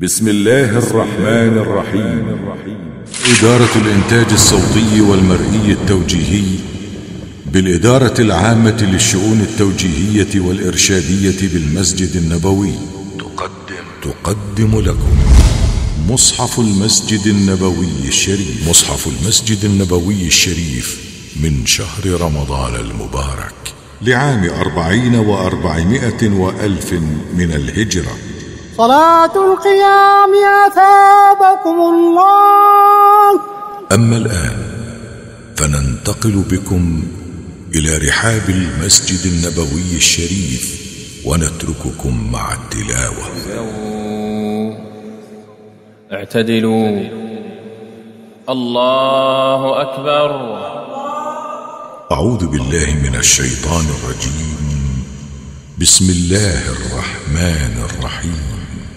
بسم الله الرحمن الرحيم. إدارة الإنتاج الصوتي والمرئي التوجيهي بالإدارة العامة للشؤون التوجيهية والإرشادية بالمسجد النبوي. تقدم. تقدم لكم مصحف المسجد النبوي الشريف. مصحف المسجد النبوي الشريف من شهر رمضان المبارك لعام أربعين وأربعمائة وألف من الهجرة. صلاة القيام أثابكم الله. أما الآن فننتقل بكم إلى رحاب المسجد النبوي الشريف ونترككم مع التلاوة. اعتدلوا. الله أكبر. أعوذ بالله من الشيطان الرجيم. بسم الله الرحمن الرحيم.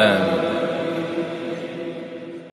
um,